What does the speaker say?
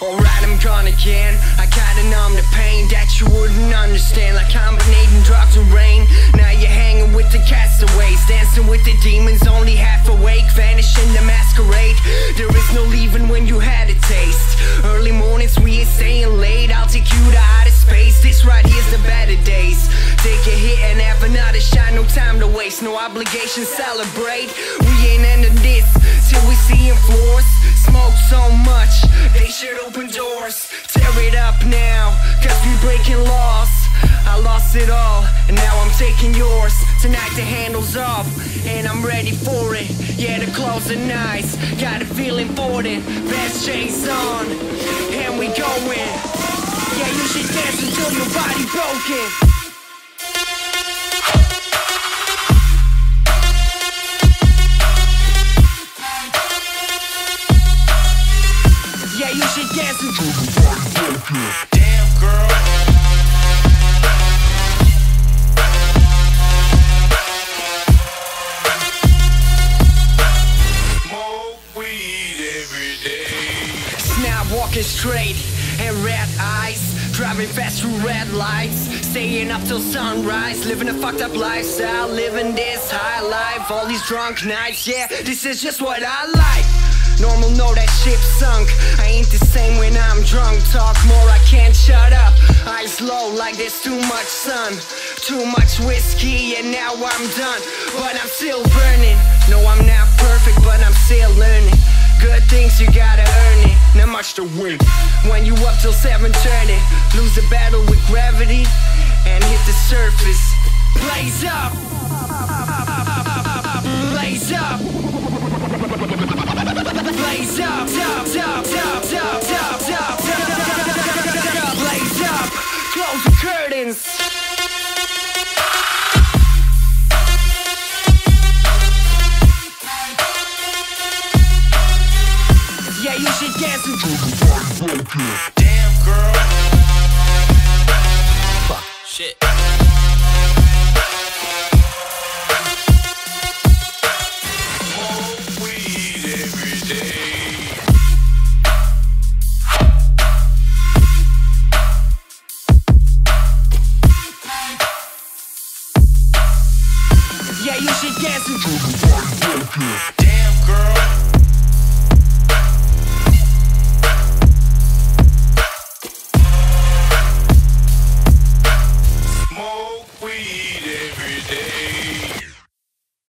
Alright, I'm gone again. I gotta numb the pain that you wouldn't understand. Like combinating drugs and rain. Now you're hanging with the castaways, dancing with the demons, only half awake, vanishing the masquerade. There is no leaving when you had a taste. Early mornings, we ain't staying late. I'll take you to outer space. This right here's the better days. Take a hit and have another shot. No time to waste, no obligation. Celebrate. We ain't ending this till we see floors. Smoke so doors. Tear it up now, cause we breaking laws. I lost it all, and now I'm taking yours. Tonight the handle's off, and I'm ready for it. Yeah, the are nice, got a feeling for it. Best chase on, and we going. Yeah, you should dance until your body broken. Yeah, you should. Snap walking straight and red eyes. Driving fast through red lights. Staying up till sunrise. Living a fucked up lifestyle. Living this high life. All these drunk nights. Yeah, this is just what I like. Ship sunk. I ain't the same when I'm drunk. Talk more, I can't shut up. Eyes low like there's too much sun. Too much whiskey, and now I'm done. But I'm still burning. No, I'm not perfect, but I'm still learning. Good things you gotta earn it. Not much to win. When you up till 7:30, lose the battle with gravity and hit the surface. Blaze up, blaze up, Damn, girl. Fuck. Shit. yeah, you should get some. Damn, girl.